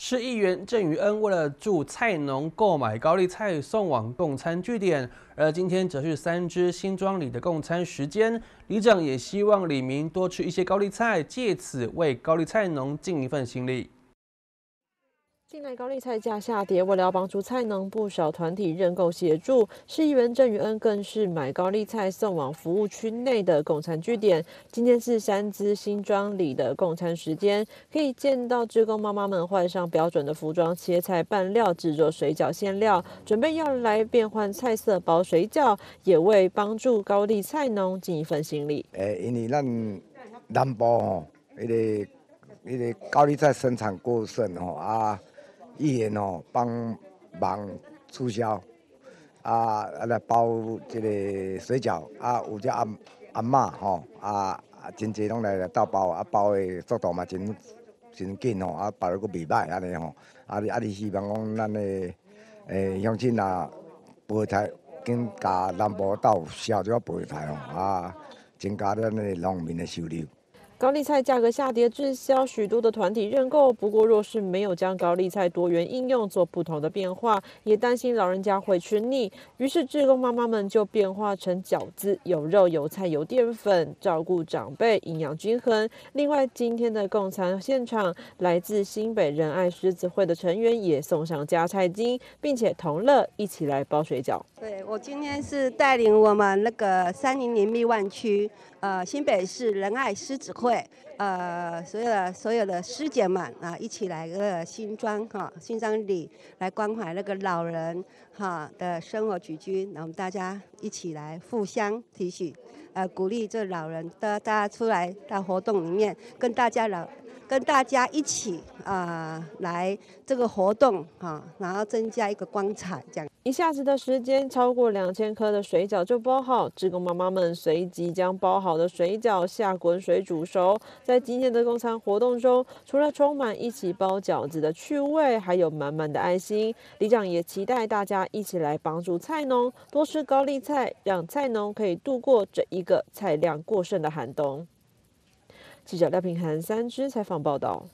市议员郑宇恩为了助菜农购买高丽菜送往供餐据点，而今天则是三支新庄里的供餐时间。里长也希望里民多吃一些高丽菜，借此为高丽菜农尽一份心力。近来高丽菜价下跌，为了帮助菜农，不少团体认购协助。市议员郑宇恩更是买高丽菜送往服务区内的供餐据点。今天是三资新庄里的供餐时间，可以见到职工妈妈们换上标准的服装，切菜拌料，制作水饺馅料，准备要来变换菜色包水饺，也为帮助高丽菜农尽一份心力。诶，因为咱南部吼，迄个迄个高丽菜生产过剩吼啊。议员吼帮忙促销，啊啊来包这个水饺，啊有只阿阿嬷吼啊真济拢来来倒包，啊包的速度嘛真真紧吼，啊包了个袂歹安尼吼，啊你啊你希望讲咱的诶乡亲啊备菜跟加南部到销就要备菜吼，啊增加咱的农民的收入。高丽菜价格下跌滞销，许多的团体认购。不过，若是没有将高丽菜多元应用，做不同的变化，也担心老人家会吃腻。于是，志工妈妈们就变化成饺子，有肉、有菜、有淀粉，照顾长辈，营养均衡。另外，今天的共餐现场，来自新北仁爱狮子会的成员也送上加菜金，并且同乐一起来包水饺。对我今天是带领我们那个三零零密万区，呃，新北市仁爱狮子会，quick. 呃，所有的所有的师姐们啊，一起来个新庄哈，新庄里来关怀那个老人哈的生活起居，那我们大家一起来互相提醒，呃，鼓励这老人的大家出来到活动里面，跟大家老跟大家一起啊来这个活动哈，然后增加一个光彩这样。一下子的时间，超过两千颗的水饺就包好。职工妈妈们随即将包好的水饺下滚水煮熟。在今天的共餐活动中，除了充满一起包饺子的趣味，还有满满的爱心。里长也期待大家一起来帮助菜农多吃高丽菜，让菜农可以度过这一个菜量过剩的寒冬。记者廖平涵三支采访报道。